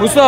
不是